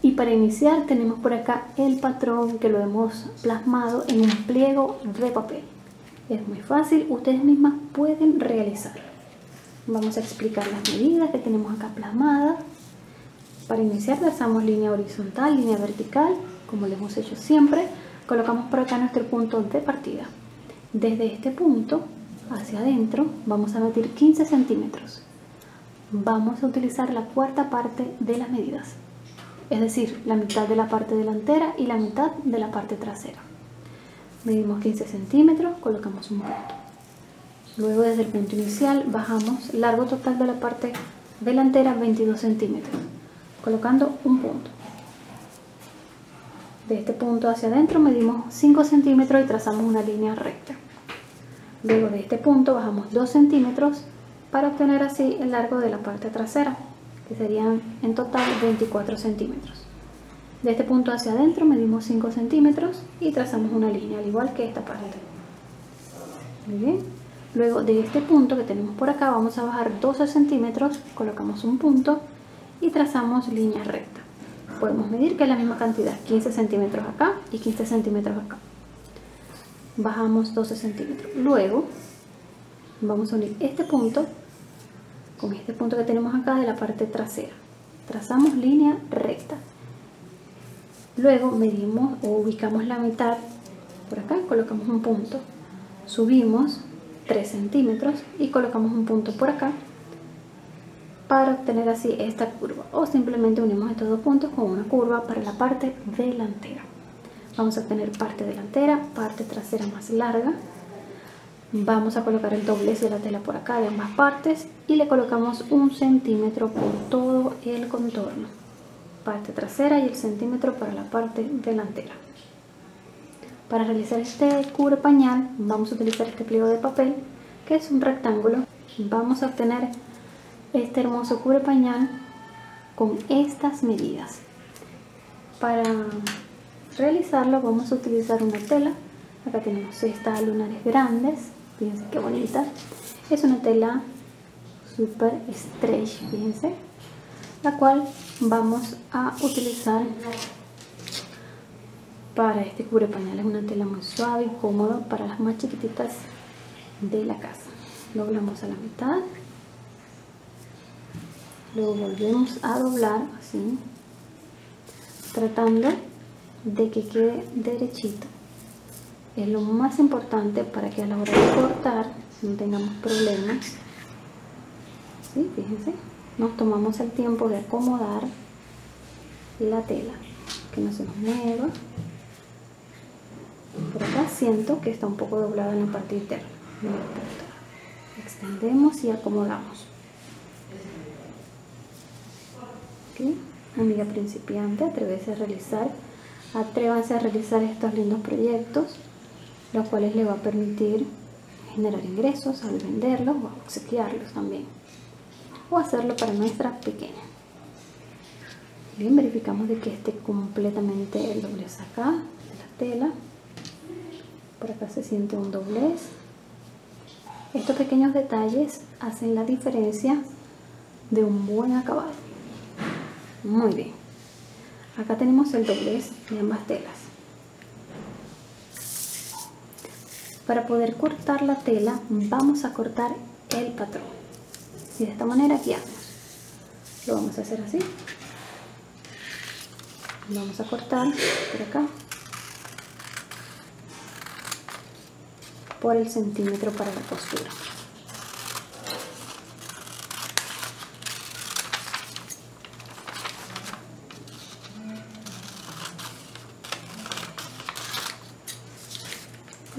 Y para iniciar tenemos por acá el patrón que lo hemos plasmado en un pliego de papel. Es muy fácil, ustedes mismas pueden realizarlo. Vamos a explicar las medidas que tenemos acá plasmadas. Para iniciar trazamos línea horizontal, línea vertical, como lo hemos hecho siempre. Colocamos por acá nuestro punto de partida. Desde este punto hacia adentro vamos a medir 15 centímetros. Vamos a utilizar la cuarta parte de las medidas es decir, la mitad de la parte delantera y la mitad de la parte trasera. Medimos 15 centímetros, colocamos un punto. Luego desde el punto inicial bajamos largo total de la parte delantera 22 centímetros, colocando un punto. De este punto hacia adentro medimos 5 centímetros y trazamos una línea recta. Luego de este punto bajamos 2 centímetros para obtener así el largo de la parte trasera que serían en total 24 centímetros. De este punto hacia adentro medimos 5 centímetros y trazamos una línea, al igual que esta parte. Muy bien. Luego de este punto que tenemos por acá vamos a bajar 12 centímetros, colocamos un punto y trazamos línea recta. Podemos medir que es la misma cantidad, 15 centímetros acá y 15 centímetros acá. Bajamos 12 centímetros. Luego vamos a unir este punto con este punto que tenemos acá de la parte trasera. Trazamos línea recta. Luego medimos o ubicamos la mitad por acá, colocamos un punto. Subimos 3 centímetros y colocamos un punto por acá para obtener así esta curva o simplemente unimos estos dos puntos con una curva para la parte delantera vamos a obtener parte delantera parte trasera más larga vamos a colocar el doblez de la tela por acá de ambas partes y le colocamos un centímetro por todo el contorno. Parte trasera y el centímetro para la parte delantera. Para realizar este cubre pañal vamos a utilizar este pliego de papel que es un rectángulo. Vamos a obtener este hermoso cubre pañal con estas medidas. Para realizarlo vamos a utilizar una tela. Acá tenemos estas lunares grandes fíjense qué bonita. Es una tela super stretch fíjense la cual vamos a utilizar para este cubre pañal es una tela muy suave y cómoda para las más chiquititas de la casa. Doblamos a la mitad. Luego volvemos a doblar así tratando de que quede derechito es lo más importante para que a la hora de cortar no tengamos problemas. ¿Sí? fíjense nos tomamos el tiempo de acomodar la tela que no se nos mueva. Por acá siento que está un poco doblada en la parte interna. Extendemos y acomodamos. Amiga principiante atrévese a realizar atrévanse a realizar estos lindos proyectos los cuales le va a permitir generar ingresos al venderlos o obsequiarlos también. O hacerlo para nuestra pequeña bien verificamos de que esté completamente el doblez acá de la tela. Por acá se siente un doblez. Estos pequeños detalles hacen la diferencia de un buen acabado. Muy bien. Acá tenemos el doblez de ambas telas Para poder cortar la tela vamos a cortar el patrón. Y de esta manera guiamos. Lo vamos a hacer así. Vamos a cortar por acá. Por el centímetro para la costura.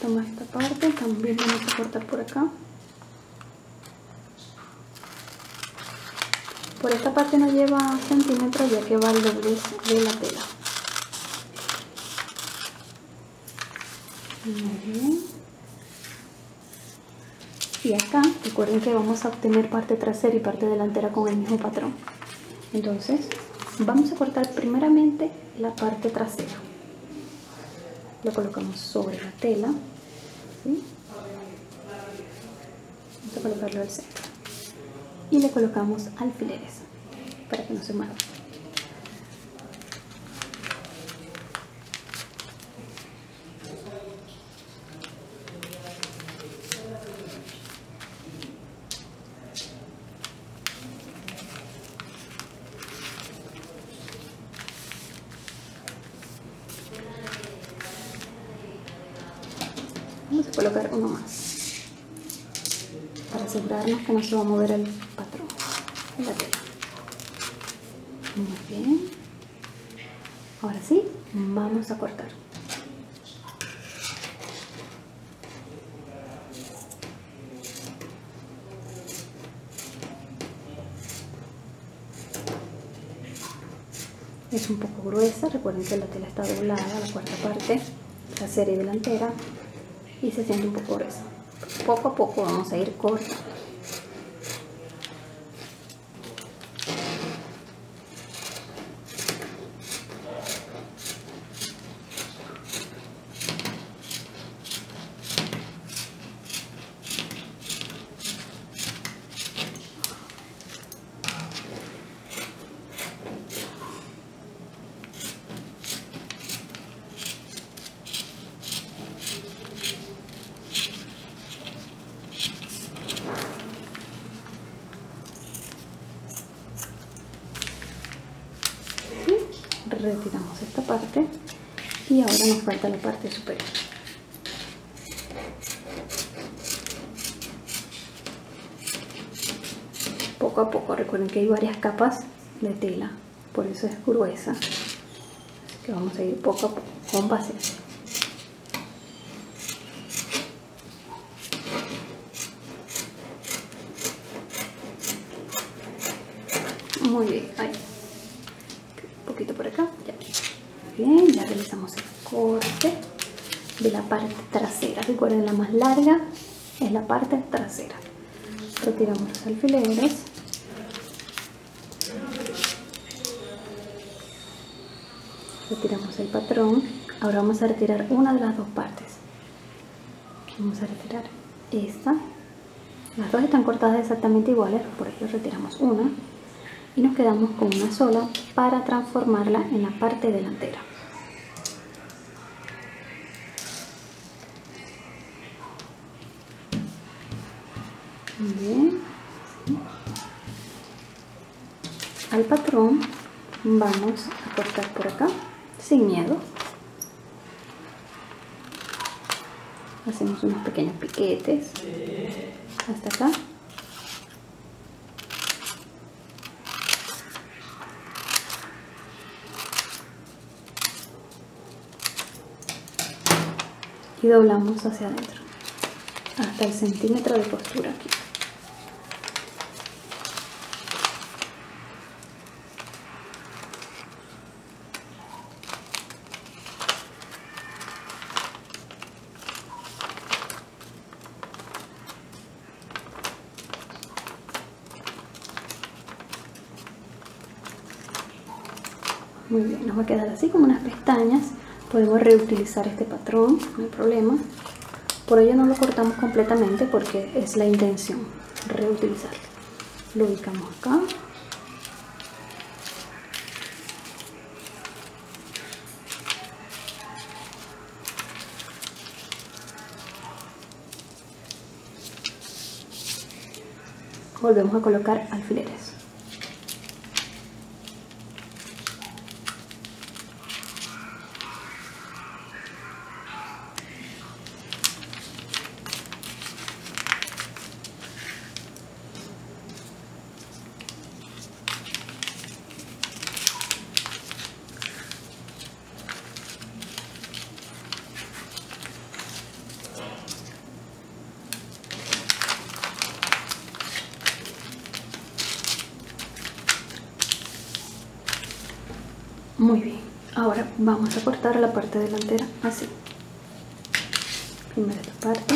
Toma esta parte también vamos a cortar por acá. Por esta parte no lleva centímetros ya que va el doblez de la tela. Muy bien. Y acá recuerden que vamos a obtener parte trasera y parte delantera con el mismo patrón. Entonces vamos a cortar primeramente la parte trasera. Lo colocamos sobre la tela vamos a colocarlo al centro. Y le colocamos alfileres para que no se mueva vamos a colocar uno más. Para asegurarnos que no se va a mover el patrón. De la tela muy bien. Ahora sí vamos a cortar. Es un poco gruesa, recuerden que la tela está doblada, la cuarta parte, trasera y delantera, y se siente un poco gruesa. Poco a poco vamos a ir cortando. Retiramos esta parte y ahora nos falta la parte superior. Poco a poco recuerden que hay varias capas de tela por eso es gruesa. Así que vamos a ir poco a poco con paciencia muy bien ahí poquito por acá ya. bien ya realizamos el corte de la parte trasera. Recuerden la más larga es la parte trasera. Retiramos los alfileres. Retiramos el patrón. Ahora vamos a retirar una de las dos partes. Vamos a retirar esta. Las dos están cortadas exactamente iguales por ello retiramos una. Y nos quedamos con una sola para transformarla en la parte delantera. Vamos a cortar por acá sin miedo. Hacemos unos pequeños piquetes hasta acá. y doblamos hacia adentro hasta el centímetro de costura aquí Muy bien, nos va a quedar así como unas pestañas. Podemos reutilizar este patrón no hay problema. Por ello no lo cortamos completamente porque es la intención reutilizarlo. Lo ubicamos acá. Volvemos a colocar alfileres Muy bien, ahora vamos a cortar la parte delantera así. Primero esta parte.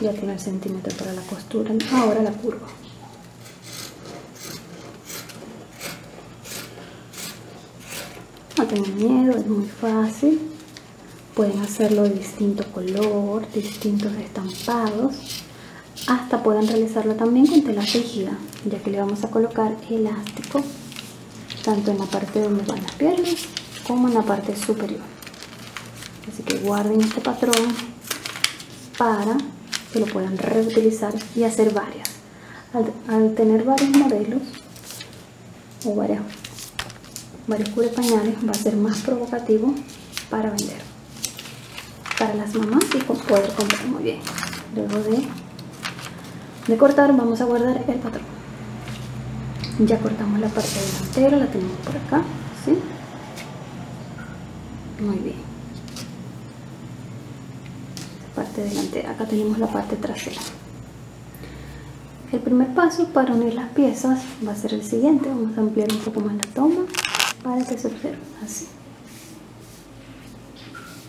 Ya tiene el centímetro para la costura, ahora la curva. No tengan miedo, es muy fácil. Pueden hacerlo de distinto color, distintos estampados hasta pueden realizarlo también con tela rígida ya que le vamos a colocar elástico tanto en la parte donde van las piernas como en la parte superior así que guarden este patrón para que lo puedan reutilizar y hacer varias al, tener varios modelos o varios, varios pañales va a ser más provocativo para vender. Para las mamás y poder comprar muy bien. Luego de, de cortar vamos a guardar el patrón. Ya cortamos la parte delantera, la tenemos por acá, ¿sí? Muy bien. Parte delantera, acá tenemos la parte trasera. El primer paso para unir las piezas va a ser el siguiente. Vamos a ampliar un poco más la toma para que se observe así.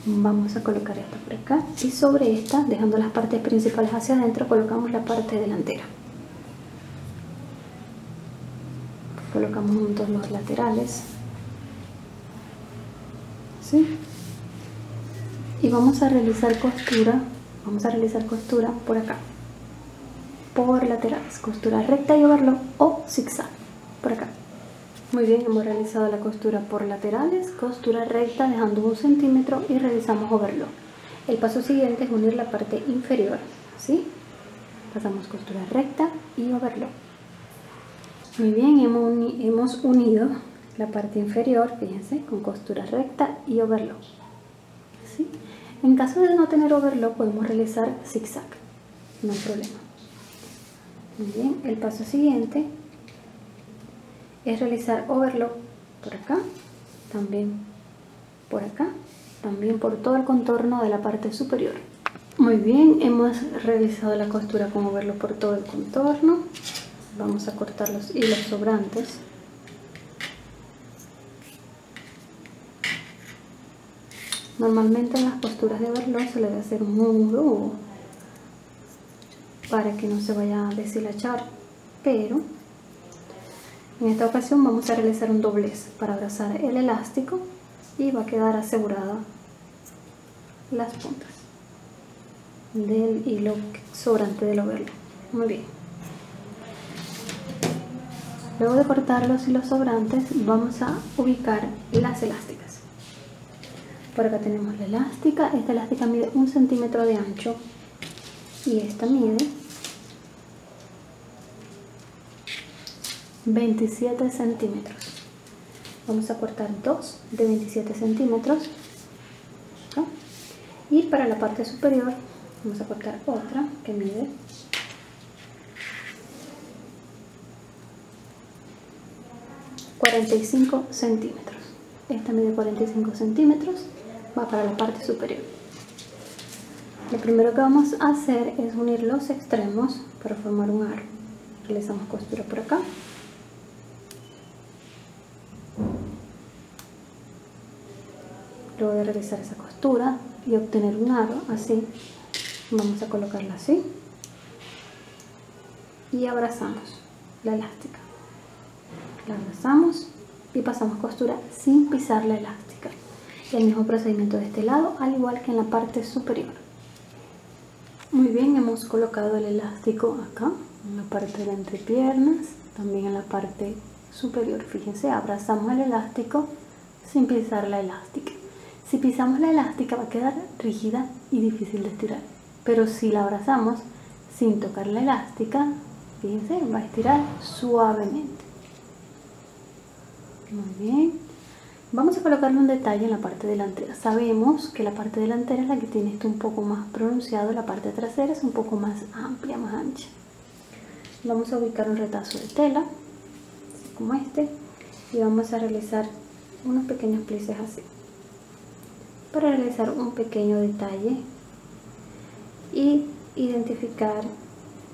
Vamos a colocar esta por acá y sobre esta, dejando las partes principales hacia adentro, colocamos la parte delantera. colocamos juntos los laterales ¿sí? y vamos a realizar costura vamos a realizar costura por acá por laterales costura recta y overlock o zigzag por acá muy bien hemos realizado la costura por laterales costura recta dejando un centímetro y realizamos overlock el paso siguiente es unir la parte inferior ¿sí? pasamos costura recta y overlock muy bien, hemos, unido la parte inferior, fíjense, con costura recta y overlock. En caso de no tener overlock podemos realizar zigzag, no hay problema. Muy bien, el paso siguiente es realizar overlock por acá, también por acá, también por todo el contorno de la parte superior. Muy bien, hemos realizado la costura con overlock por todo el contorno vamos a cortar los hilos sobrantes normalmente en las costuras de overlock se le debe hacer un nudo para que no se vaya a deshilachar pero en esta ocasión vamos a realizar un doblez para abrazar el elástico y va a quedar asegurada las puntas del hilo sobrante del overlock muy bien. Luego de cortar los hilos sobrantes vamos a ubicar las elásticas. Por acá tenemos la elástica, esta elástica mide un centímetro de ancho y esta mide 27 centímetros. Vamos a cortar dos de 27 centímetros y para la parte superior vamos a cortar otra que mide 45 centímetros. Esta mide 45 centímetros, va para la parte superior. Lo primero que vamos a hacer es unir los extremos para formar un aro. Realizamos costura por acá. Luego de realizar esa costura y obtener un aro así, vamos a colocarla así. Y abrazamos la elástica. La abrazamos y pasamos costura sin pisar la elástica. El mismo procedimiento de este lado al igual que en la parte superior. Muy bien hemos colocado el elástico acá en la parte de entrepiernas también en la parte superior. Fíjense abrazamos el elástico sin pisar la elástica si pisamos la elástica va a quedar rígida y difícil de estirar pero si la abrazamos sin tocar la elástica fíjense va a estirar suavemente muy bien. Vamos a colocarle un detalle en la parte delantera. Sabemos que la parte delantera es la que tiene esto un poco más pronunciado, la parte trasera es un poco más amplia, más ancha. Vamos a ubicar un retazo de tela, como este, y vamos a realizar unos pequeños plices así. Para realizar un pequeño detalle y identificar,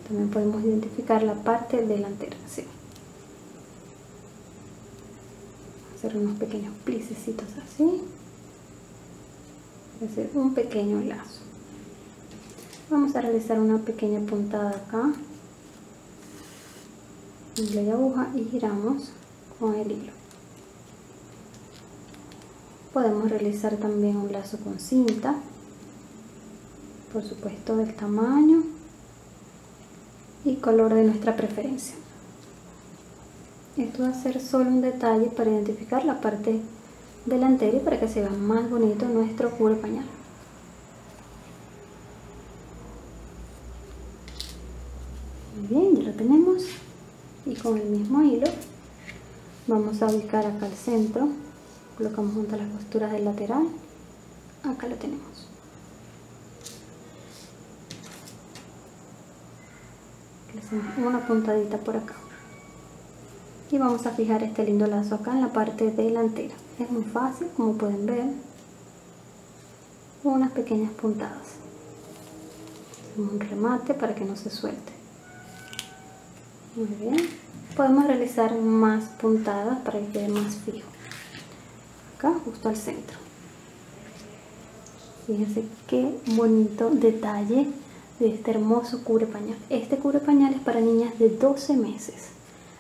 también podemos identificar la parte delantera, así. hacer unos pequeños plicecitos así. Hacer un pequeño lazo. Vamos a realizar una pequeña puntada acá. La aguja y giramos con el hilo podemos realizar también un lazo con cinta por supuesto del tamaño y color de nuestra preferencia esto va a ser solo un detalle para identificar la parte delantera y para que se vea más bonito nuestro cubre pañal. Muy bien, ya lo tenemos. Y con el mismo hilo vamos a ubicar acá al centro colocamos junto a las costuras del lateral. Acá lo tenemos. Una puntadita por acá. Y vamos a fijar este lindo lazo acá en la parte delantera. Es muy fácil como pueden ver. Unas pequeñas puntadas. Un remate para que no se suelte. Muy bien. Podemos realizar más puntadas para que quede más fijo justo al centro. Fíjense qué bonito detalle de este hermoso cubre pañal. Este cubre pañal es para niñas de 12 meses.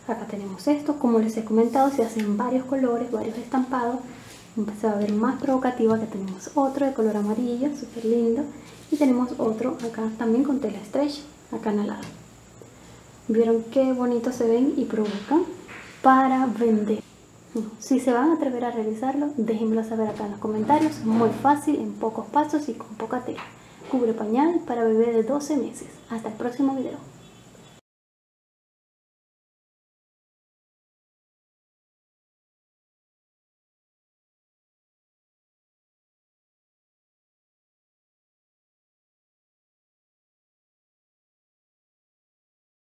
Acá tenemos esto como les he comentado se hacen varios colores varios estampados. Se va a ver más provocativa que tenemos otro de color amarillo súper lindo. Y tenemos otro acá también con tela stretch acá en el lado. Vieron qué bonito se ven y provocan para vender si se van a atrever a realizarlo déjenmelo saber acá en los comentarios. Muy fácil en pocos pasos y con poca tela. Cubre pañal para bebé de 12 meses. Hasta el próximo video